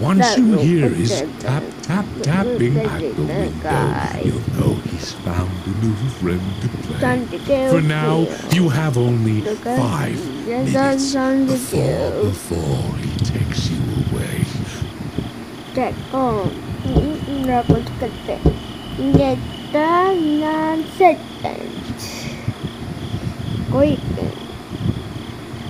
Once you hear his tap, tap, tapping at the window, you'll know he's found a new friend to play. For now, you have only five minutes before, before he takes you away. Get the nonsense. Quick.